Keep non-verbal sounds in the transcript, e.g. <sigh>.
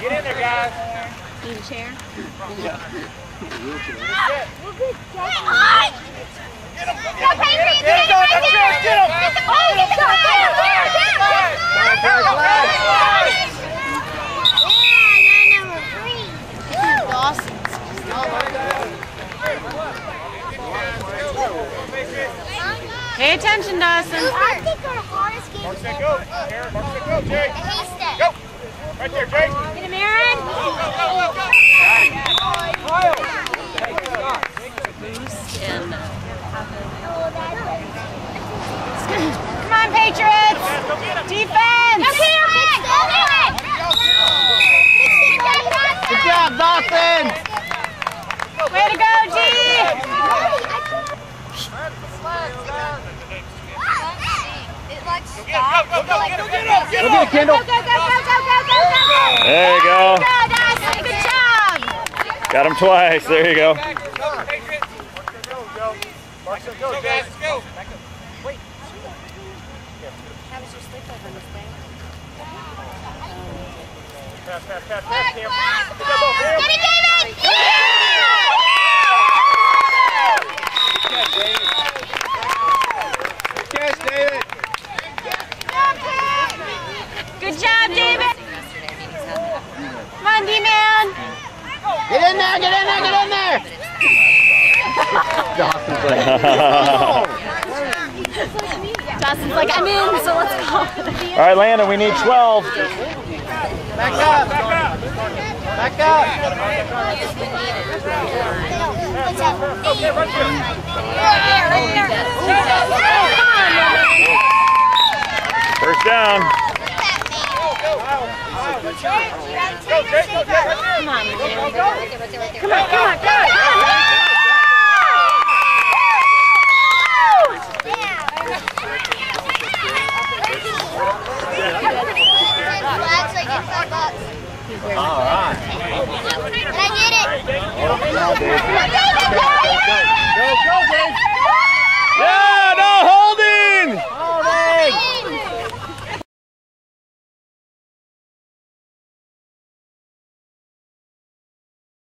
Get in there, guys. Need a chair? Yeah. Wheelchair. We're good. Get him. Get him. Go, Peyton. Get him. Get him. Get him. Get the ball. Get the ball. Get him. Get him. Get him. Go, go, go. Yeah, number three. Dawson's. Pay attention, Dawson. I think our hardest game Mark is that ever go. Aaron, mark that go, Jay. a haystack. Go. Right there, Jay. Get him, Aaron. Go, go, go, go, go. Boost and Oh, that's Come on, Patriots! Go get him. Defense! Go here, it. Good job, Dawson! Way to go, G! Go get. Go, go, go. Get him. Get him. Get Go it, Kendall. Go, go, go, go, go, go, go, go. There you go. Go, Dawson. Good job. Got him twice. There you go. Go, Patriots. Go, Joe. Mark that go, Jay. Let's go. Pass, pass, pass, pass, Cam. Get that ball, Cam. Get it, David. Catch, David. Good job, David! Come on, D-Man! Get in there, get in there, get in there! <laughs> Dawson's <laughs> like, <laughs> Dawson's like, I'm in, so let's go. All right, Landon, we need 12. back up, back up. Okay, right there. First down. Go, Jay. Go, Jay. Come on, man. Come on, come on, come on! All right.